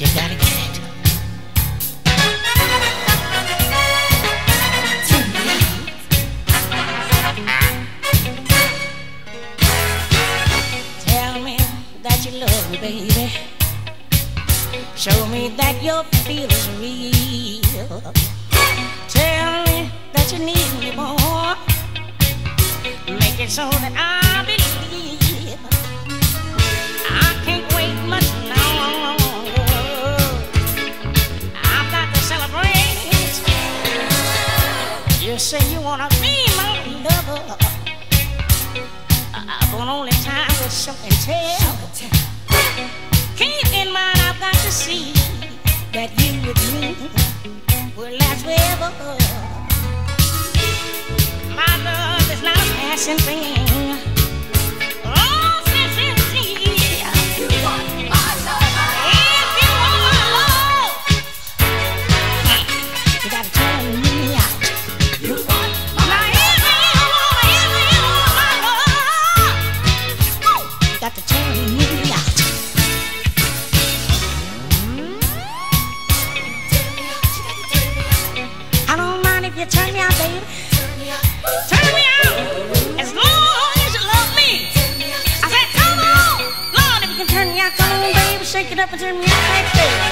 You gotta get it. Tell me that you love me, baby. Show me that your feelings real. Tell me that you need me more. Make it so that I say you wanna be my lover. I've gone only time with something tell. Keep in mind, I've got to see that you with me will last forever. My love is not a passing thing. up and turn me on my.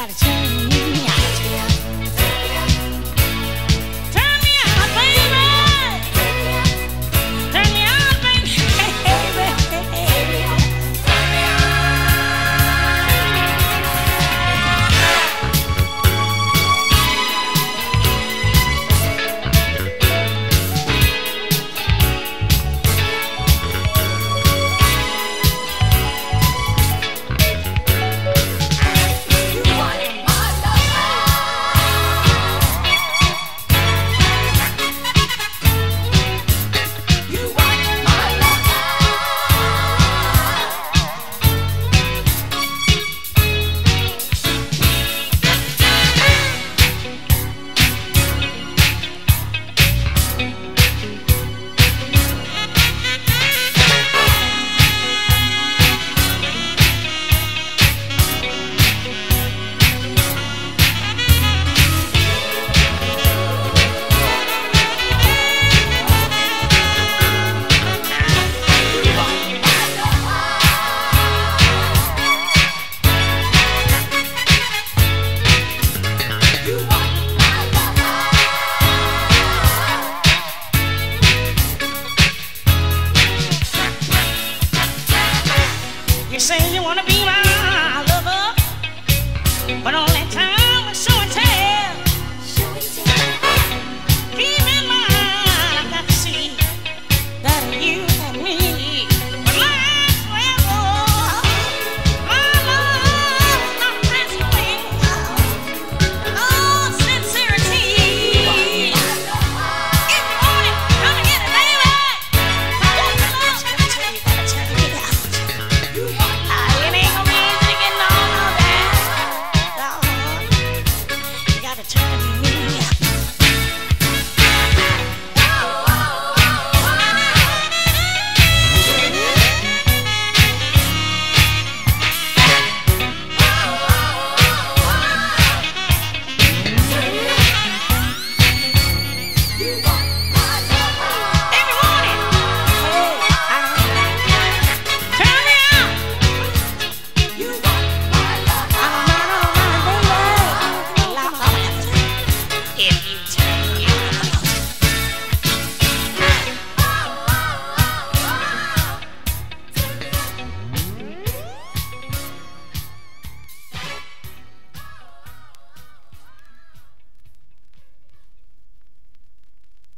gotta change. saying you wanna be my